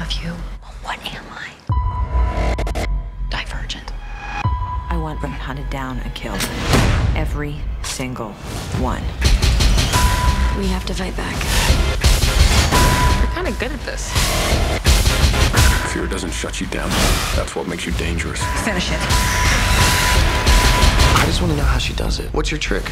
Of you. What am I? Divergent. I want them hunted down and killed. Every single one. We have to fight back. You're kind of good at this. Fear doesn't shut you down. That's what makes you dangerous. Finish it. I just want to know how she does it. What's your trick?